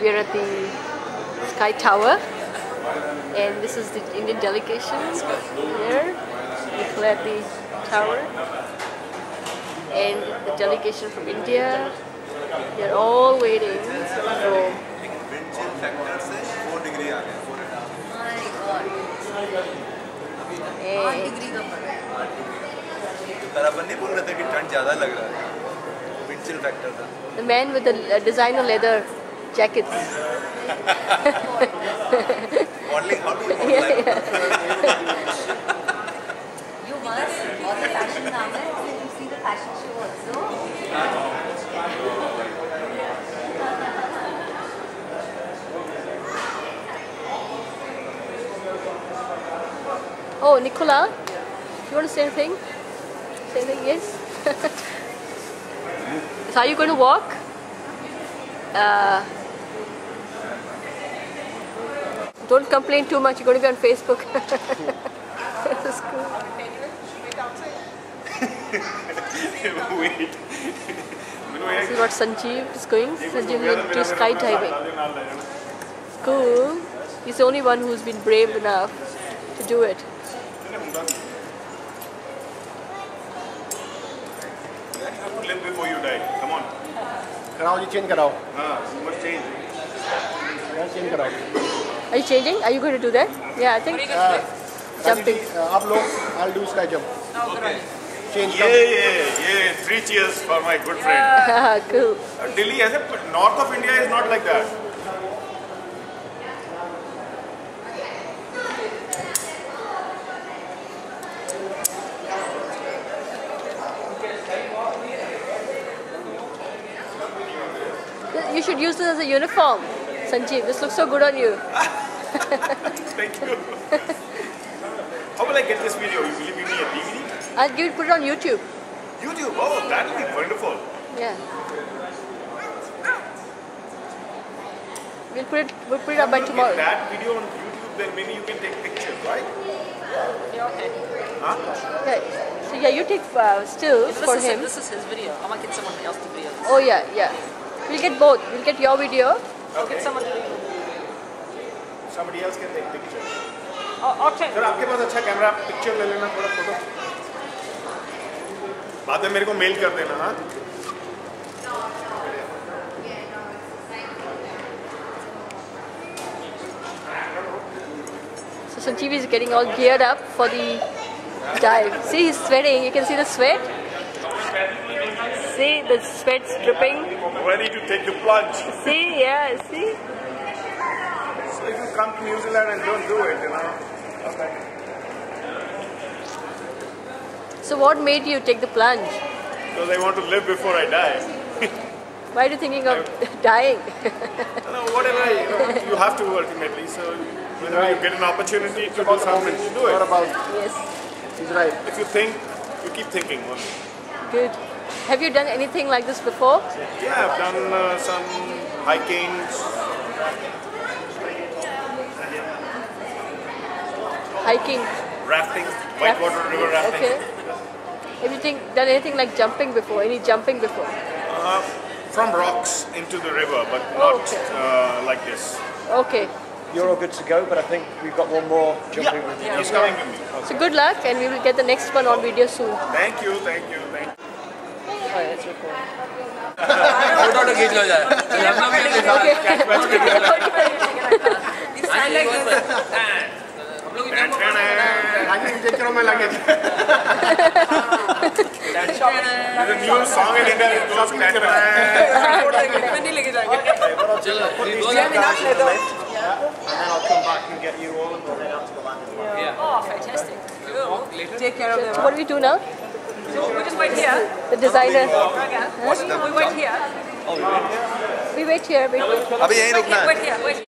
we're at the Sky Tower and this is the Indian delegation here. We cleared the tower and the delegation from India. They're all waiting for The man with the uh, designer leather jackets. Only how do you yeah. You must, the fashion you see the fashion show also. Oh, Nicola, you want to say anything? Say anything, yes? so are you going to walk? Uh, don't complain too much. You're going to be on Facebook. That's cool. Wait. This is what Sanjiv is going. Sanjiv to skydiving. Cool. He's the only one who's been brave enough to do it. live before you die. Come on. कराओ जी change कराओ हाँ must change change कराओ ah, Are you changing? Are you going to do that? Yeah, I think jumping. Uh, आप लोग I'll do sky jump change Yeah, yeah, yeah. Three cheers for my good friend. cool. Uh, Delhi, as a north of India, is not like that. You should use this as a uniform, Sanjiv. This looks so good on you. Thank you. How will I get this video? You will you give me a DVD? I'll give it, put it on YouTube. YouTube. Oh, that will be wonderful. Yeah. We'll put it. We'll put it up by If you tomorrow. That video on YouTube, then maybe you can take pictures, right? Yeah, okay. Huh? Okay. So yeah, you take uh, stills This for is, him. This is his video. I might get someone else to video this. Oh yeah, yeah. We'll get both. We'll get your video. I'll get someone to video. Somebody else can take pictures. Oh, okay. Sir आपके पास अच्छा camera picture ले लेना थोड़ा photo बाद में मेरे को मेल कर देना हाँ So Sanjeev is getting all geared up for the dive. See, he's sweating. You can see the sweat. See, the sweat's dripping. ready to take the plunge See, yeah, see. so if you come to New Zealand and don't do it you know Okay. So what made you take the plunge? because I want to live before I die Why are you thinking of dying? you know, whatever you, know, you have to ultimately so whenever you get an opportunity to do something you do What it about yes, he's right if you think you keep thinking good. Have you done anything like this before? yeah I've done uh, some hiking Hiking? rafting whitewater river rafting Okay. Have you think, done anything like jumping before? Any jumping before? Uh, from rocks into the river, but not Okay. uh, like this. Okay. you're all good to go but I think we've got one more jumping with you He's coming with me. So good luck and we will get the next one on video soon. Thank you, thank you, thank you. मेरे को photo तो खींच लो जाए हम लोग इतना में लगे new song in India class में नहीं लेके जाएँगे चलो and I'll come back and get you all and we'll head out to the land. Yeah. Oh, fantastic. Cool. Take care of them. What do we do now? We just wait here. The designer. Huh? We wait here. We wait here. We wait here. We Wait here.